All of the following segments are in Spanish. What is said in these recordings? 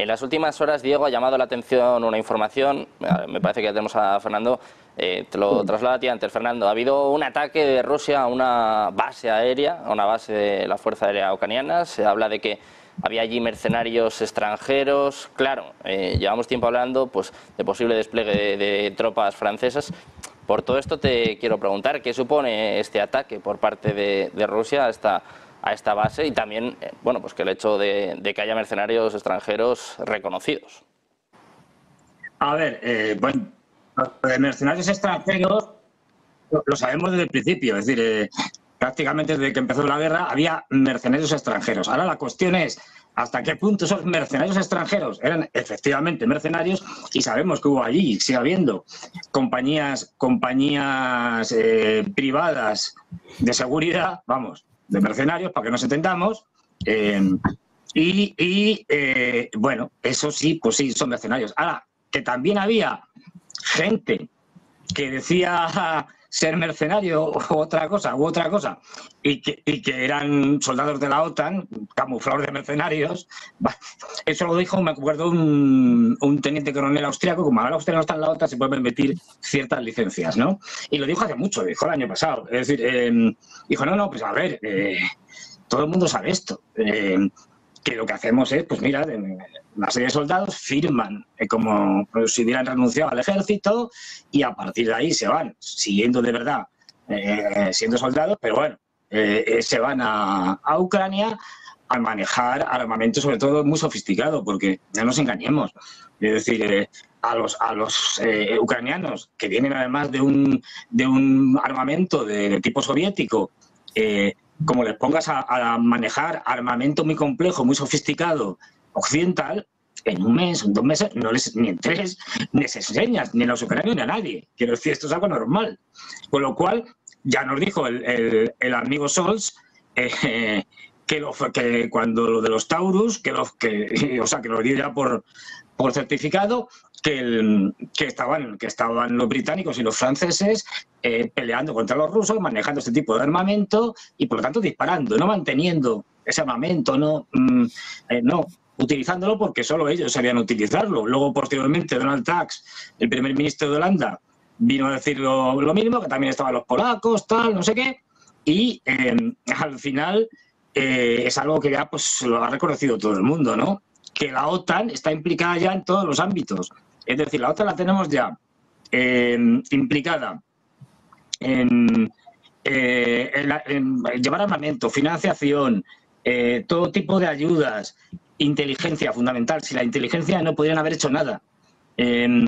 En las últimas horas, Diego, ha llamado la atención una información, me parece que ya tenemos a Fernando, eh, te lo traslado a ti antes, Fernando. Ha habido un ataque de Rusia a una base aérea, a una base de la Fuerza Aérea Ucraniana. Se habla de que había allí mercenarios extranjeros. Claro, eh, llevamos tiempo hablando pues, de posible despliegue de, tropas francesas. Por todo esto te quiero preguntar, ¿qué supone este ataque por parte de, Rusia a esta, a esta base y también, eh, bueno, pues que el hecho de, que haya mercenarios extranjeros reconocidos? A ver, eh, bueno, de mercenarios extranjeros lo, sabemos desde el principio, es decir, prácticamente desde que empezó la guerra había mercenarios extranjeros. Ahora la cuestión es hasta qué punto esos mercenarios extranjeros eran efectivamente mercenarios y sabemos que hubo allí, sigue habiendo compañías, compañías eh, privadas de seguridad, vamos, de mercenarios, para que nos entendamos. Eh, y, eh, bueno, eso sí, pues sí, son mercenarios. Ahora, que también había gente que decía ser mercenario o otra cosa, u otra cosa, y que, que eran soldados de la OTAN, camuflados de mercenarios. Eso lo dijo, me acuerdo, un, teniente coronel austriaco, como ahora Austria no está en la OTAN, se pueden permitir ciertas licencias, ¿no? Y lo dijo hace mucho, dijo el año pasado. Es decir, em, dijo, no, no, pues a ver, eh, todo el mundo sabe esto. Em, que lo que hacemos es, pues mira, una serie de soldados firman eh, como si hubieran renunciado al ejército y a partir de ahí se van, siguiendo de verdad eh, siendo soldados, pero bueno, eh, se van a, Ucrania a manejar armamento sobre todo muy sofisticado, porque no nos engañemos, es decir, a los, a los ucranianos que vienen además de un, de un armamento de, tipo soviético, como les pongas a, manejar armamento muy complejo, muy sofisticado, occidental, en un mes, en dos meses, no les, ni en tres, les enseñas, ni a los ucranianos ni a nadie. Quiero decir, esto es algo normal. Con lo cual, ya nos dijo el, el, amigo Sols eh, que, lo, que cuando lo de los Taurus, que, los, que, o sea, que lo dio ya por, por certificado, que, que, estaban, que estaban los británicos y los franceses eh, peleando contra los rusos, manejando este tipo de armamento y por lo tanto disparando, no manteniendo ese armamento, no, mm, eh, no utilizándolo porque solo ellos sabían utilizarlo. Luego, posteriormente, Donald Tusk, el primer ministro de Holanda, vino a decir lo, mismo, que también estaban los polacos, tal, no sé qué, y eh, al final es algo que ya pues, lo ha reconocido todo el mundo, ¿no? Que la OTAN está implicada ya en todos los ámbitos es decir, la otra la tenemos ya em, implicada eh, en, llevar armamento, financiación, eh, todo tipo de ayudas, inteligencia fundamental. Si la inteligencia no pudieran haber hecho nada. Em,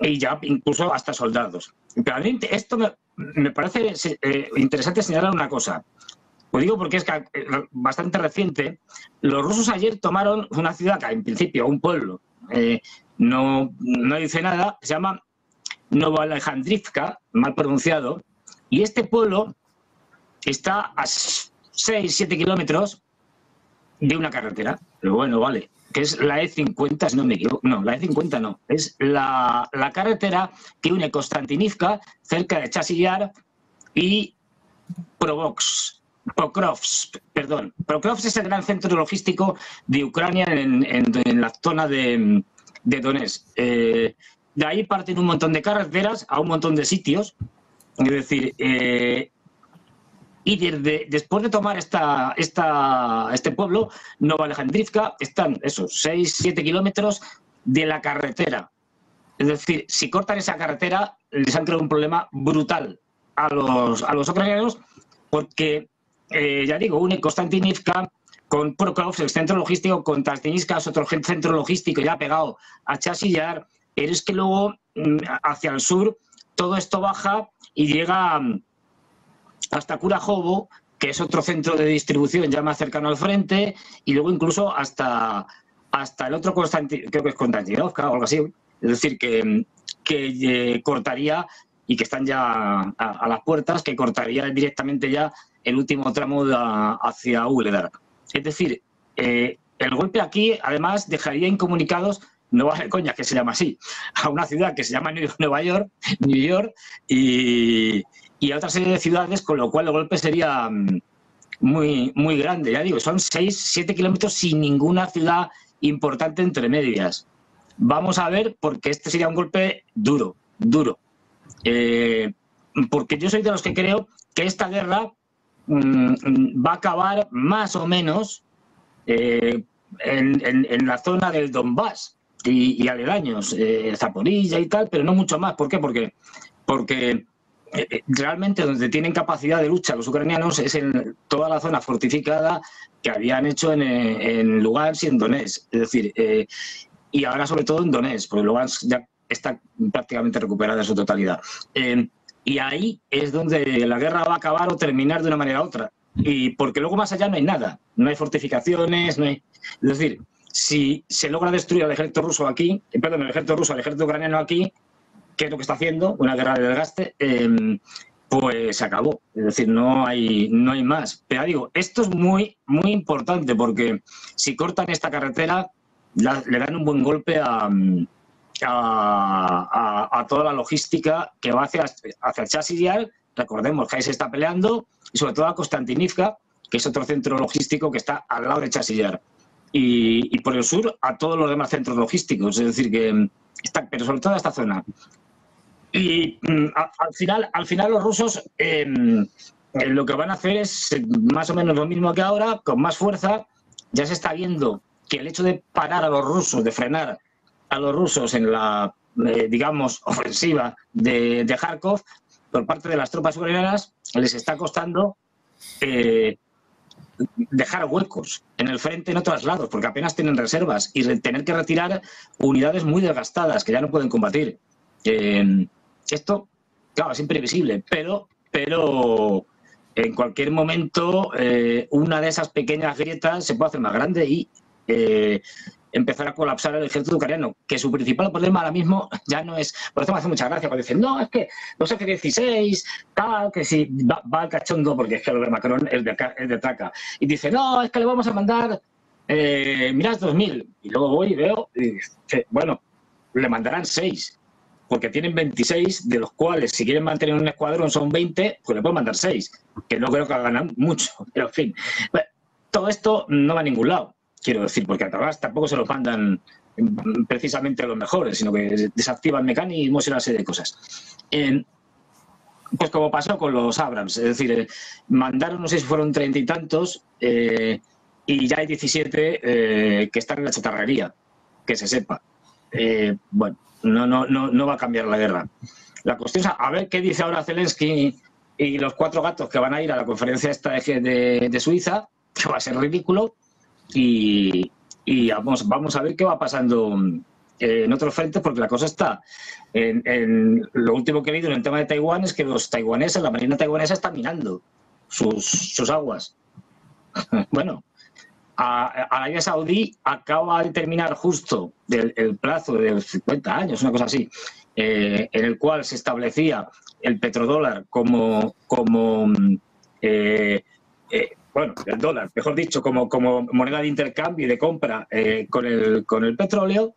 y ya incluso hasta soldados. Pero a mí esto me, parece eh, interesante señalar una cosa. Lo digo porque es bastante reciente. Los rusos ayer tomaron una ciudad, en principio un pueblo, no, no dice nada, se llama Nova Alejandrivka, mal pronunciado, y este pueblo está a 6, 7 kilómetros de una carretera, pero bueno, vale, que es la E50, si no me equivoco, no, la E50 no, es la, carretera que une Konstantinivka, cerca de Chasillar, y Provox, Pokrovsk, perdón. Pokrovsk es el gran centro logístico de Ucrania en la zona de, de Donetsk. Eh, de ahí parten un montón de carreteras a un montón de sitios. Es decir, eh, y después de tomar esta, esta, este pueblo, Nova Alejandrivka, están esos 6, 7 kilómetros de la carretera. Es decir, si cortan esa carretera, les han creado un problema brutal a los, a los ucranianos, porque, eh, ya digo, une Konstantinivka con Prokov, el centro logístico, con Tastiniskas, otro centro logístico ya pegado a Chasillar, pero es que luego mm, hacia el sur todo esto baja y llega hasta Kurajovo, que es otro centro de distribución ya más cercano al frente, y luego incluso hasta, hasta el otro Constantin, creo que es Konstantinovka o algo así. Es decir, que, que eh, cortaría y que están ya a, las puertas, que cortaría directamente ya el último tramo hacia Uledar. Es decir, eh, el golpe aquí, además, dejaría incomunicados, no vale coña que se llama así, a una ciudad que se llama Nueva York, New York y, a otra serie de ciudades, con lo cual el golpe sería mm, muy, muy grande. Ya digo, son 6, 7 kilómetros sin ninguna ciudad importante entre medias. Vamos a ver, porque este sería un golpe duro, duro. Eh, porque yo soy de los que creo que esta guerra mm, va a acabar más o menos eh, en, la zona del Donbass y, aledaños, eh, Zaporilla y tal, pero no mucho más. ¿Por qué? Porque, porque realmente donde tienen capacidad de lucha los ucranianos es en toda la zona fortificada que habían hecho en, en Lugansk y en Donetsk. Es decir, y ahora sobre todo en Donetsk, porque Lugansk ya está prácticamente recuperada en su totalidad. Y ahí es donde la guerra va a acabar o terminar de una manera u otra. Y porque luego más allá no hay nada, no hay fortificaciones, no hay... Es decir, si se logra destruir al ejército ruso aquí, eh, perdón, el ejército ruso al ejército ucraniano aquí, que es lo que está haciendo, una guerra de desgaste, em, pues se acabó. Es decir, no hay, no hay más. Pero digo, esto es muy, muy importante porque si cortan esta carretera, le dan un buen golpe a, a, toda la logística que va hacia, hacia chasis Recordemos que ahí se está peleando y sobre todo a Konstantinivka, que es otro centro logístico que está al lado de Chasillar. Y, por el sur a todos los demás centros logísticos, es decir, que está, pero sobre todo a esta zona. Y mm, al, final, al final los rusos em, eh, lo que van a hacer es más o menos lo mismo que ahora, con más fuerza. Ya se está viendo que el hecho de parar a los rusos, de frenar a los rusos en la, eh, digamos, ofensiva de, de, Kharkov por parte de las tropas ucranianas les está costando eh, dejar huecos en el frente en otros lados, porque apenas tienen reservas y tener que retirar unidades muy desgastadas que ya no pueden combatir. Eh, esto, claro, es imprevisible, pero, pero en cualquier momento una de esas pequeñas grietas se puede hacer más grande y empezar a colapsar el ejército ucraniano, que su principal problema ahora mismo ya no es, por eso me hace mucha gracia cuando dicen, no, es que los F-16, tal, que si va, al cachondo, porque es que lo Macron es de, es de traca, y dice, no, es que le vamos a mandar eh, Miras 2000, y luego voy y veo, y bueno, le mandarán 6, porque tienen 26, de los cuales si quieren mantener un escuadrón son 20, pues le pueden mandar 6, que no creo que hagan mucho, pero en fin, todo esto no va a ningún lado quiero decir, porque a tampoco se lo mandan precisamente a los mejores, sino que desactivan mecanismos y una serie de cosas. pues como pasó con los Abrams, es decir, eh, mandaron, no sé si fueron treinta y tantos, eh, y ya hay 17 eh, que están en la chatarrería, que se sepa. bueno, no, no, no, va a cambiar la guerra. La cuestión es a ver qué dice ahora Zelensky y los cuatro gatos que van a ir a la conferencia esta de, de Suiza, que va a ser ridículo, y, vamos, a ver qué va pasando eh, en otros frentes, porque la cosa está. En, lo último que he visto en el tema de Taiwán es que los taiwaneses, la marina taiwanesa está minando sus aguas. bueno, Arabia Saudí acaba de terminar justo el plazo de 50 años, una cosa así, eh, en el cual se establecía el petrodólar como, como eh, bueno, el dólar, mejor dicho, como, moneda de intercambio y de compra eh, con, el, con el petróleo,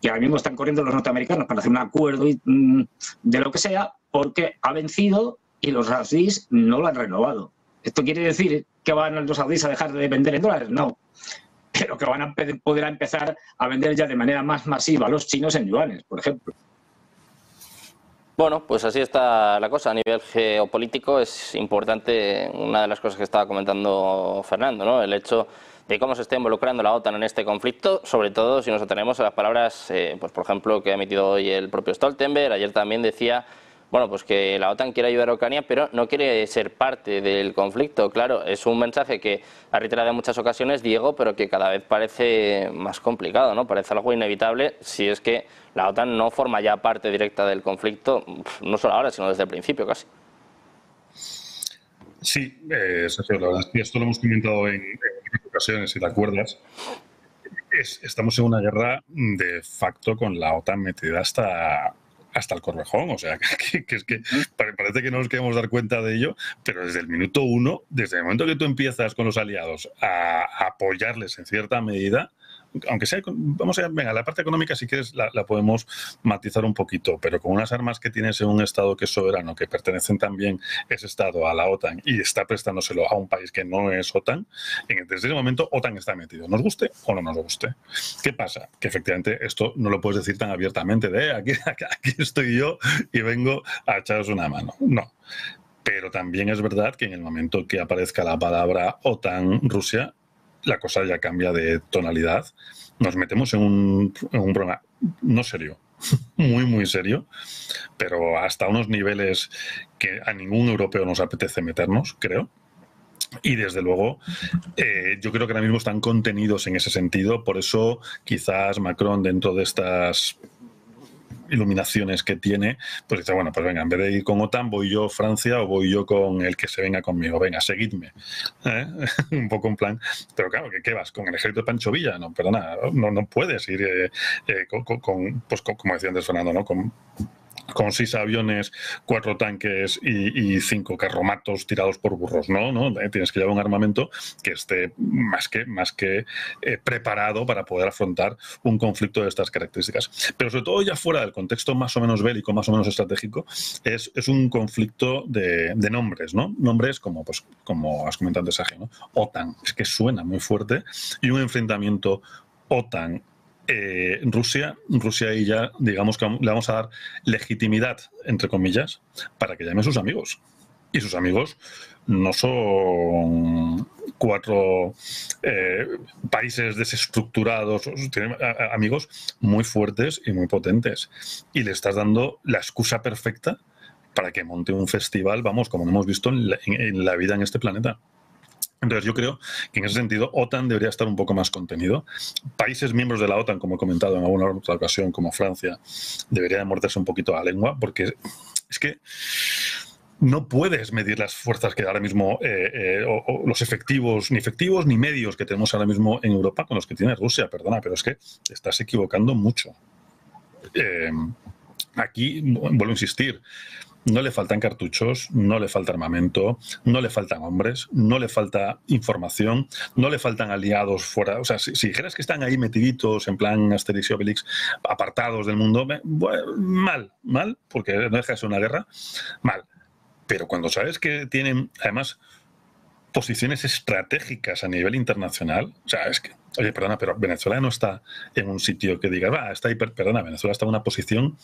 que ahora mismo están corriendo los norteamericanos para hacer un acuerdo mm, de lo que sea, porque ha vencido y los saudíes no lo han renovado. ¿Esto quiere decir que van los saudíes a dejar de vender en dólares? No. Pero que van a poder empezar a vender ya de manera más masiva a los chinos en yuanes, por ejemplo. Bueno, pues así está la cosa. A nivel geopolítico es importante una de las cosas que estaba comentando Fernando, ¿no? El hecho de cómo se está involucrando la OTAN en este conflicto, sobre todo si nos atenemos a las palabras, eh, pues por ejemplo, que ha emitido hoy el propio Stoltenberg. Ayer también decía bueno, pues que la OTAN quiere ayudar a Ucrania, pero no quiere ser parte del conflicto. Claro, es un mensaje que ha reiterado en muchas ocasiones Diego, pero que cada vez parece más complicado, ¿no? Parece algo inevitable si es que la OTAN no forma ya parte directa del conflicto, no solo ahora, sino desde el principio casi. Sí, eh, Sergio, la verdad es que esto lo hemos comentado en, en ocasiones, si te acuerdas. estamos en una guerra de facto con la OTAN metida hasta hasta el Corvejón. O sea, que, es que parece que no nos queremos dar cuenta de ello, pero desde el minuto uno, desde el momento que tú empiezas con los aliados a, apoyarles en cierta medida, aunque sea, vamos a venga, la parte económica si quieres la, podemos matizar un poquito, pero con unas armas que tienes en un Estado que es soberano, que pertenecen también ese Estado a la OTAN y está prestándoselo a un país que no es OTAN, en, desde ese momento OTAN está metido, nos guste o no nos guste. ¿Qué pasa? Que efectivamente esto no lo puedes decir tan abiertamente de aquí, aquí estoy yo y vengo a echaros una mano. No. Pero también es verdad que en el momento que aparezca la palabra OTAN-Rusia, la cosa ya cambia de tonalidad. Nos metemos en un, en un problema no serio, muy, muy serio, pero hasta unos niveles que a ningún europeo nos apetece meternos, creo. Y desde luego, eh, yo creo que ahora mismo están contenidos en ese sentido, por eso quizás Macron dentro de estas iluminaciones que tiene, pues dice, bueno, pues venga, en vez de ir con OTAN, voy yo Francia o voy yo con el que se venga conmigo, venga, seguidme. ¿eh? Un poco en plan, pero claro, ¿qué, vas? ¿Con el ejército de Pancho Villa? No, perdona, no, no puedes ir eh, eh, con, pues como decía antes Fernando, ¿no? Con con seis aviones, cuatro tanques y, cinco carromatos tirados por burros, ¿no? ¿no? Tienes que llevar un armamento que esté más que, más que eh, preparado para poder afrontar un conflicto de estas características. Pero sobre todo ya fuera del contexto más o menos bélico, más o menos estratégico, es, es un conflicto de, de, nombres, ¿no? Nombres como, pues, como has comentado antes, ¿no? OTAN, es que suena muy fuerte, y un enfrentamiento OTAN eh, Rusia, Rusia y ya, digamos que le vamos a dar legitimidad, entre comillas, para que llame a sus amigos. Y sus amigos no son cuatro eh, países desestructurados, tienen amigos muy fuertes y muy potentes. Y le estás dando la excusa perfecta para que monte un festival, vamos, como hemos visto en la vida en este planeta. Entonces yo creo que en ese sentido OTAN debería estar un poco más contenido. Países miembros de la OTAN, como he comentado en alguna otra ocasión, como Francia, deberían morderse un poquito la lengua, porque es que no puedes medir las fuerzas que ahora mismo, eh, eh, o, los efectivos, ni efectivos ni medios que tenemos ahora mismo en Europa con los que tiene Rusia, perdona, pero es que estás equivocando mucho. Eh, aquí, vuelvo a insistir, no le faltan cartuchos, no le falta armamento, no le faltan hombres, no le falta información, no le faltan aliados fuera. O sea, si, dijeras que están ahí metiditos en plan Asterix y Obelix, apartados del mundo, mal, mal, porque no deja de ser una guerra, mal. Pero cuando sabes que tienen, además, posiciones estratégicas a nivel internacional, o sea, es que, oye, perdona, pero Venezuela no está en un sitio que diga, va, está ahí, perdona, Venezuela está en una posición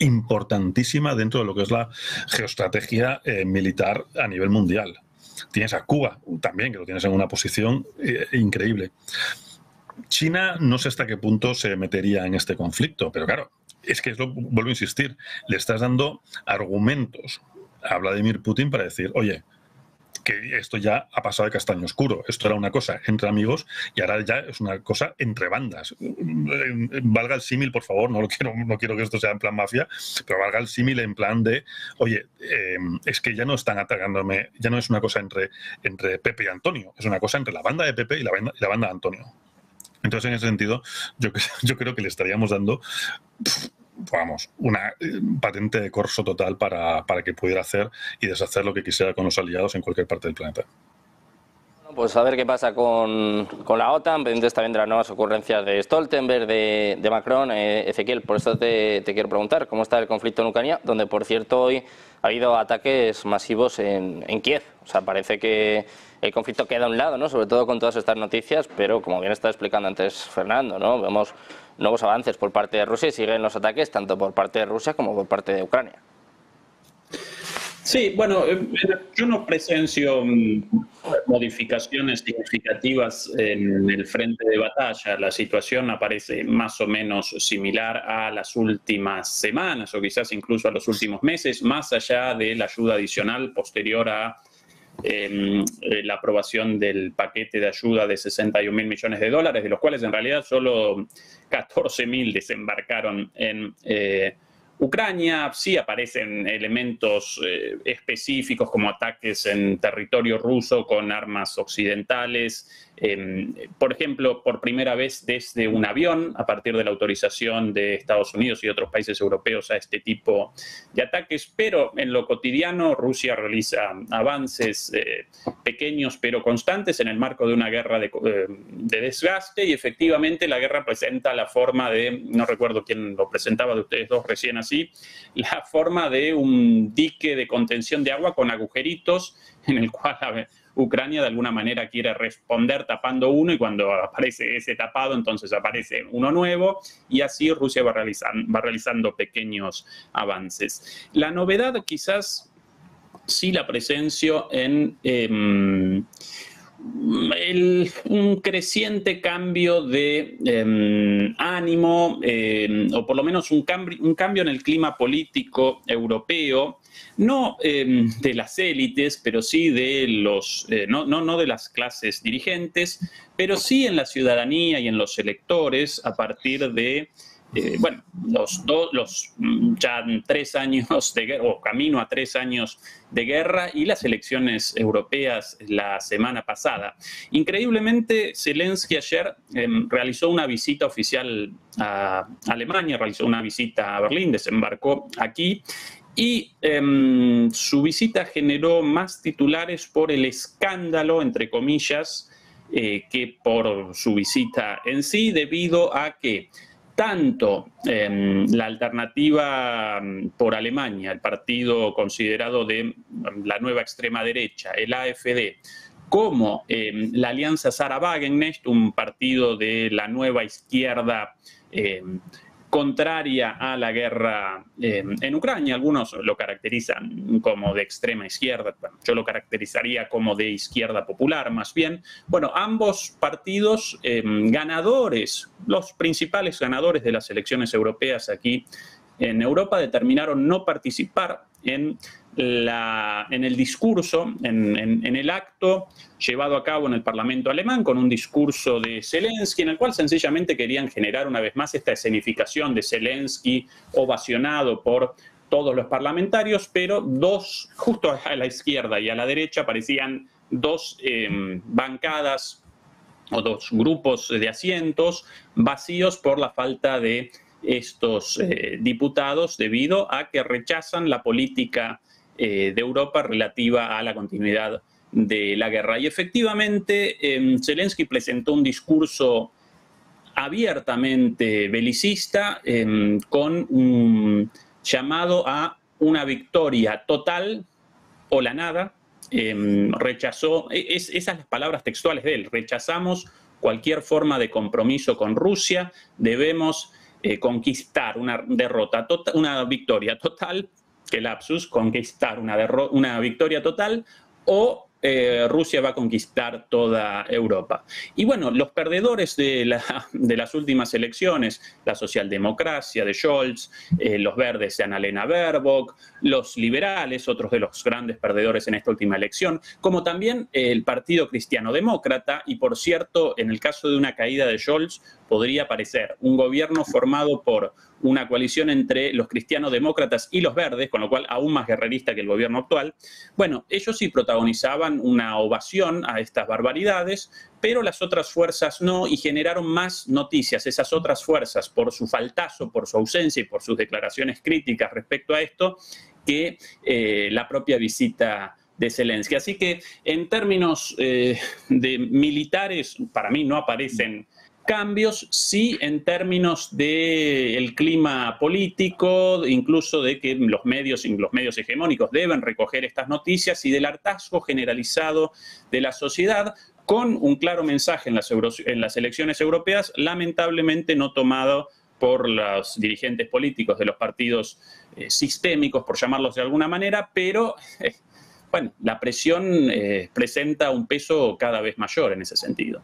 importantísima dentro de lo que es la geoestrategia eh, militar a nivel mundial. Tienes a Cuba también, que lo tienes en una posición eh, increíble. China no sé hasta qué punto se metería en este conflicto, pero claro, es que lo, vuelvo a insistir, le estás dando argumentos a Vladimir Putin para decir, oye, que esto ya ha pasado de castaño oscuro. Esto era una cosa entre amigos y ahora ya es una cosa entre bandas. Valga el símil, por favor, no, lo quiero, no quiero que esto sea en plan mafia, pero valga el símil en plan de, oye, em, es que ya no están atacándome, ya no es una cosa entre, entre Pepe y Antonio, es una cosa entre la banda de Pepe y la banda, la banda de Antonio. Entonces, en ese sentido, yo, yo creo que le estaríamos dando vamos, una eh, patente de corso total para, para, que pudiera hacer y deshacer lo que quisiera con los aliados en cualquier parte del planeta. Pues a ver qué pasa con, con la OTAN, pendientes también de las nuevas ocurrencias de Stoltenberg, de, de Macron, eh, Ezequiel, por eso te, te, quiero preguntar, ¿cómo está el conflicto en Ucrania? Donde, por cierto, hoy ha habido ataques masivos en, en Kiev. O sea, parece que el conflicto queda a un lado, ¿no? Sobre todo con todas estas noticias, pero como bien está explicando antes Fernando, ¿no? Vemos nuevos avances por parte de Rusia y siguen los ataques tanto por parte de Rusia como por parte de Ucrania. Sí, bueno, eh, yo no presencio mm, modificaciones significativas en el frente de batalla. La situación aparece más o menos similar a las últimas semanas o quizás incluso a los últimos meses, más allá de la ayuda adicional posterior a em, eh, la aprobación del paquete de ayuda de 61 mil millones de dólares, de los cuales en realidad solo 14 mil desembarcaron en eh, Ucrania. Sí aparecen elementos eh, específicos como ataques en territorio ruso con armas occidentales, Em, por ejemplo, por primera vez desde un avión, a partir de la autorización de Estados Unidos y otros países europeos a este tipo de ataques, pero en lo cotidiano Rusia realiza avances eh, pequeños pero constantes en el marco de una guerra eh, de, desgaste y efectivamente la guerra presenta la forma de, no recuerdo quién lo presentaba de ustedes dos recién así, la forma de un dique de contención de agua con agujeritos en el cual Ucrania de alguna manera quiere responder tapando uno y cuando aparece ese tapado, entonces aparece uno nuevo y así Rusia va realizando, pequeños avances. La novedad quizás sí la presencia en... Un creciente cambio de em, ánimo, em, o por lo menos un, un, cambio en el clima político europeo, no em, de las élites, pero sí de los, eh, no, no, no de las clases dirigentes, pero sí en la ciudadanía y en los electores a partir de eh, bueno, los, dos, los mm, ya tres años de o camino a tres años de guerra y las elecciones europeas la semana pasada. Increíblemente, Zelensky ayer em, realizó una visita oficial a Alemania, realizó una visita a Berlín, desembarcó aquí y em, su visita generó más titulares por el escándalo, entre comillas, eh, que por su visita en sí, debido a que tanto em, la alternativa mm, por Alemania, el partido considerado de mm, la nueva extrema derecha, el AFD, como em, la Alianza Sara Wagenknecht, un partido de la nueva izquierda em, contraria a la guerra eh, en Ucrania. Algunos lo caracterizan como de extrema izquierda, yo lo caracterizaría como de izquierda popular más bien. Bueno, ambos partidos eh, ganadores, los principales ganadores de las elecciones europeas aquí en Europa, determinaron no participar en el discurso, en, el acto llevado a cabo en el Parlamento alemán, con un discurso de Zelensky, en el cual sencillamente querían generar una vez más esta escenificación de Zelensky ovacionado por todos los parlamentarios, pero dos, justo a la izquierda y a la derecha, parecían dos em, bancadas o dos grupos de asientos vacíos por la falta de estos eh, diputados debido a que rechazan la política eh, de Europa relativa a la continuidad de la guerra. Y efectivamente, em, Zelensky presentó un discurso abiertamente belicista em, con un llamado a una victoria total o la nada. Em, rechazó, e, es, esas las palabras textuales de él, rechazamos cualquier forma de compromiso con Rusia, debemos eh, conquistar una derrota, tota, una victoria total que lapsus, conquistar una, una victoria total o eh, Rusia va a conquistar toda Europa. Y bueno, los perdedores de, las últimas elecciones, la socialdemocracia de Scholz, eh, los verdes de Annalena Baerbock, los liberales, otros de los grandes perdedores en esta última elección, como también el Partido Cristiano Demócrata, y por cierto, en el caso de una caída de Scholz, podría aparecer un gobierno formado por una coalición entre los cristianos demócratas y los verdes, con lo cual aún más guerrerista que el gobierno actual. Bueno, ellos sí protagonizaban una ovación a estas barbaridades, pero las otras fuerzas no, y generaron más noticias, esas otras fuerzas, por su faltazo, por su ausencia y por sus declaraciones críticas respecto a esto, que eh, la propia visita de Zelensky. Así que en términos eh, de militares, para mí no aparecen cambios, sí en términos del clima político, incluso de que los medios, los medios hegemónicos deben recoger estas noticias y del hartazgo generalizado de la sociedad con un claro mensaje en las, en las elecciones europeas, lamentablemente no tomado por los dirigentes políticos de los partidos eh, sistémicos, por llamarlos de alguna manera, pero eh, bueno, la presión eh, presenta un peso cada vez mayor en ese sentido.